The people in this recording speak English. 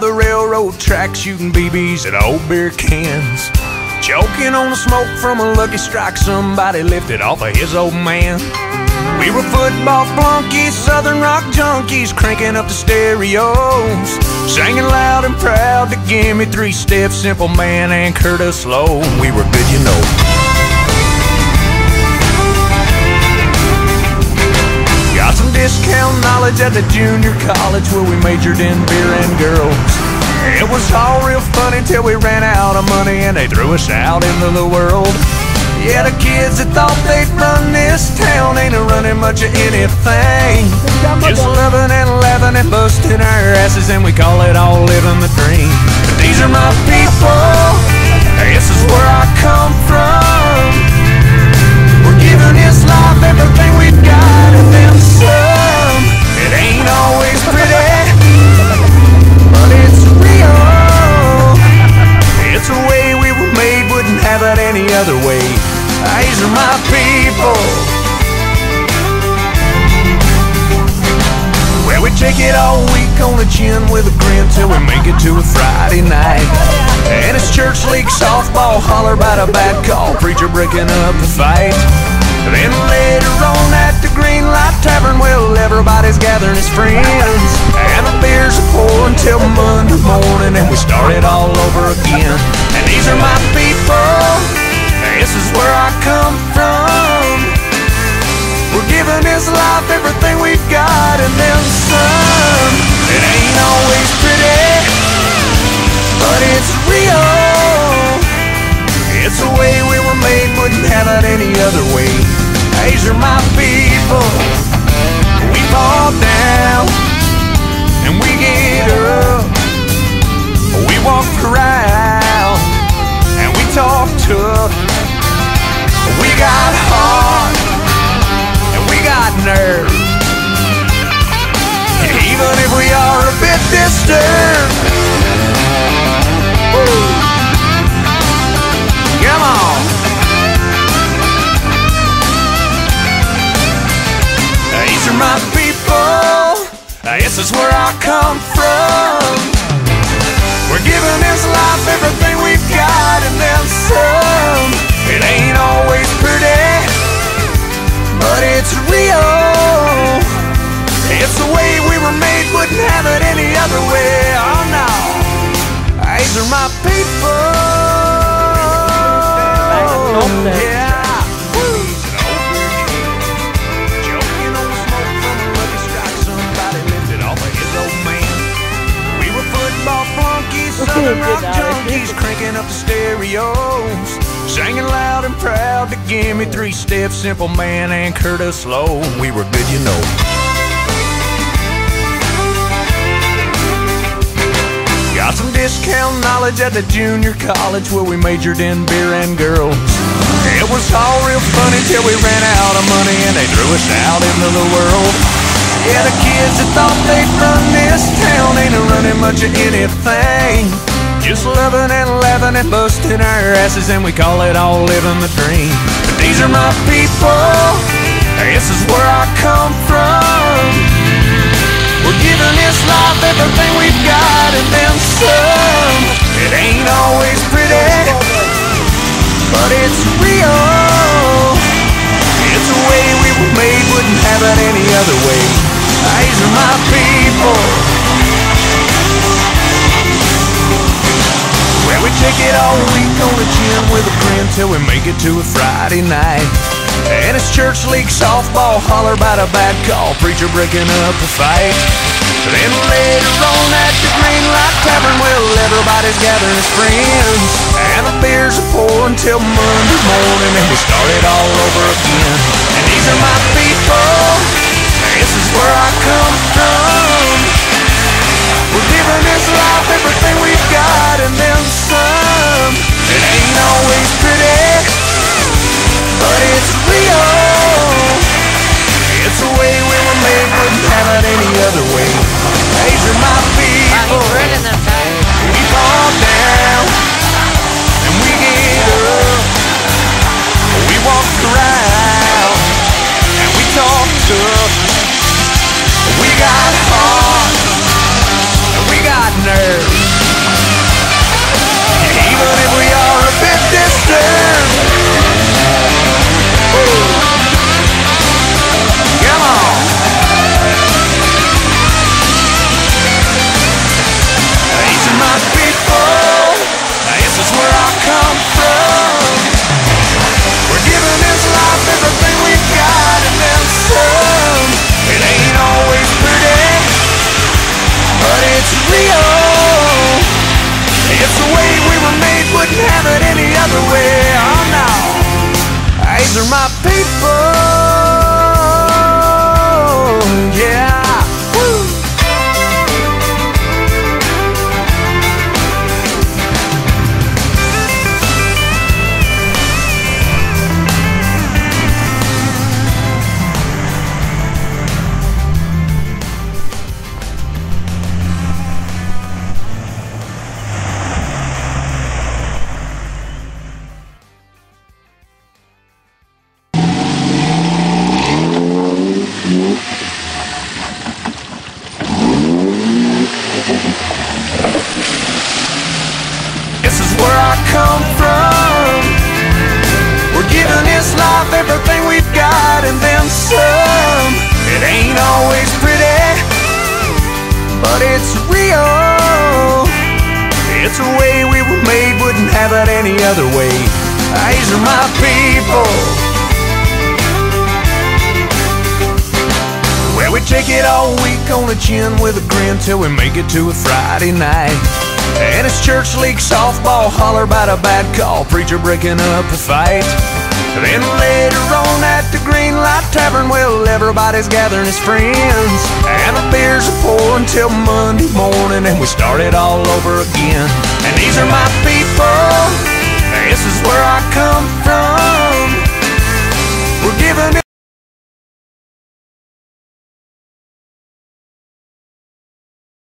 the railroad tracks, shooting BBs at old beer cans. Choking on the smoke from a lucky strike somebody lifted off of his old man. We were football flunkies, southern rock junkies, cranking up the stereos. Singing loud and proud to Gimme Three Steps, simple man and Curtis Loew. We were good, you know. Got some discount knowledge at the junior college where we majored in beer and girls. Funny till we ran out of money and they threw us out into the world. Yeah, the kids that thought they'd run this town ain't a running much of anything. Just loving and laughing and busting our asses, and we call it all living the dream. But These are my people. This is where I come from. We're giving this life everything take it all week on the chin with a grin till we make it to a Friday night. And it's church league softball, holler about a bad call, preacher breaking up the fight. Then later on at the Green Light Tavern, well, everybody's gathering as friends. And the beers are pouring till Monday morning, and we start it all over again. And these are my people. This is where I come from. Everything we've got and then some. It ain't always pretty, but it's real. It's the way we were made, wouldn't have it any other way. These are my people. We fall down and we get up. We walk proud and we talk tough. We got my people. Uh, this is where I come from. We're giving this life everything we've got and then some. It ain't always pretty, but it's real. It's the way we were made, wouldn't have it any other way. Oh no, these are my people. The stereos. Singing loud and proud to Gimme Three Steps, simple man and Curtis Loew. We were good, you know. Got some discount knowledge at the junior college where we majored in beer and girls. It was all real funny till we ran out of money and they threw us out into the world. Yeah, the kids that thought they'd run this town ain't running much of anything. Laughing and busting our asses, and we call it all living the dream. But these are my people. This is where I come from. We're giving this life everything we've got and then some. It ain't always pretty, but it's real. It's the way we were made, wouldn't have it any other way. These are my people. All week on the gym with a grin till we make it to a Friday night. And it's church league softball, holler about a bad call, preacher breaking up a fight. Then later on at the Green Light Tavern, well, everybody's gathering as friends. And the beers are pouring till Monday morning, and we start it all over again. And these are my people, this is where I come walk are my people. Yeah. Everything we've got and then some. It ain't always pretty, but it's real. It's the way we were made, wouldn't have it any other way. These are my people. Well, we take it all week on the chin with a grin till we make it to a Friday night. And it's church league softball, holler about a bad call, preacher breaking up a fight. Then later on at the Green Light Tavern, well, everybody's gathering his friends. And the beers are pouring till Monday morning, and we start it all over again. And these are my people, this is where I come from. We're giving